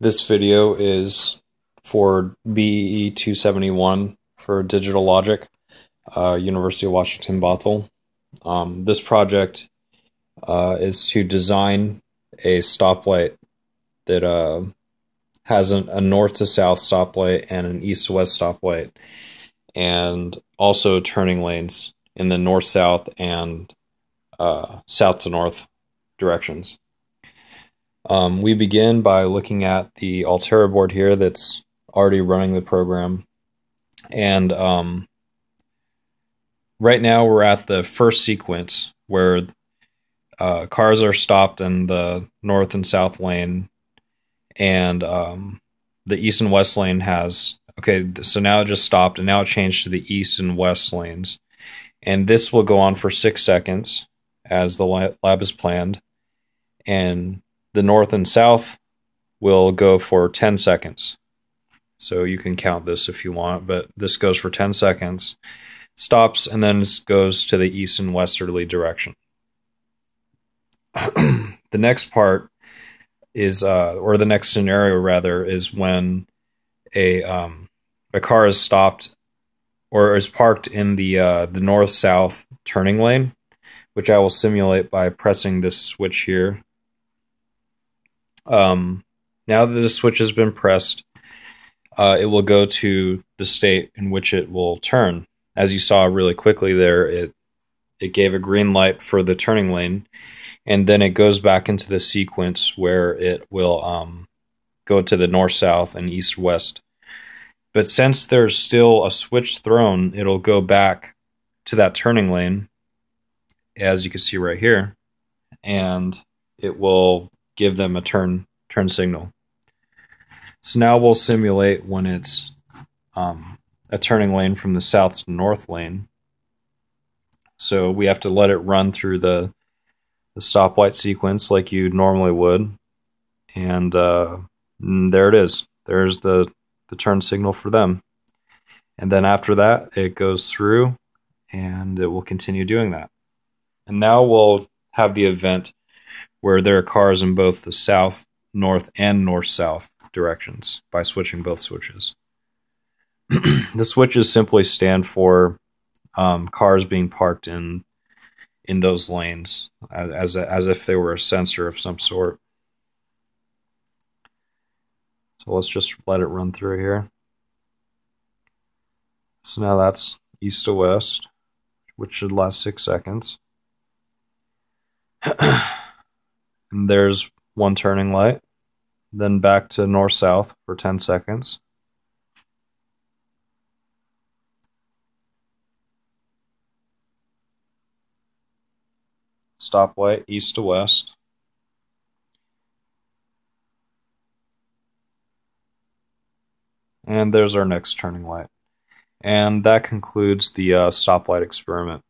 This video is for BEE 271 for Digital Logic, uh, University of Washington Bothell. Um, this project uh, is to design a stoplight that uh, has an, a north to south stoplight and an east to west stoplight, and also turning lanes in the north south and uh, south to north directions. Um, we begin by looking at the Altera board here that's already running the program. And um, right now we're at the first sequence where uh, cars are stopped in the north and south lane, and um, the east and west lane has okay. So now it just stopped, and now it changed to the east and west lanes, and this will go on for six seconds as the lab is planned, and the north and south will go for 10 seconds. So you can count this if you want, but this goes for 10 seconds, stops, and then goes to the east and westerly direction. the next part is, uh, or the next scenario rather, is when a um, a car is stopped or is parked in the uh, the north south turning lane, which I will simulate by pressing this switch here um, now that the switch has been pressed, uh, it will go to the state in which it will turn. As you saw really quickly there, it it gave a green light for the turning lane, and then it goes back into the sequence where it will um, go to the north south and east west. But since there's still a switch thrown, it'll go back to that turning lane, as you can see right here, and it will give them a turn turn signal. So now we'll simulate when it's um, a turning lane from the south to north lane. So we have to let it run through the the stoplight sequence like you normally would, and uh, there it is. There's the the turn signal for them, and then after that it goes through, and it will continue doing that. And now we'll have the event where there are cars in both the south, north, and north south directions by switching both switches. the switches simply stand for um, cars being parked in in those lanes as as, as if they were a sensor of some sort. So let's just let it run through here. So now that's east to west, which should last six seconds. There's one turning light. Then back to north south for 10 seconds. Stoplight east to west. And there's our next turning light. And that concludes the uh, stoplight experiment.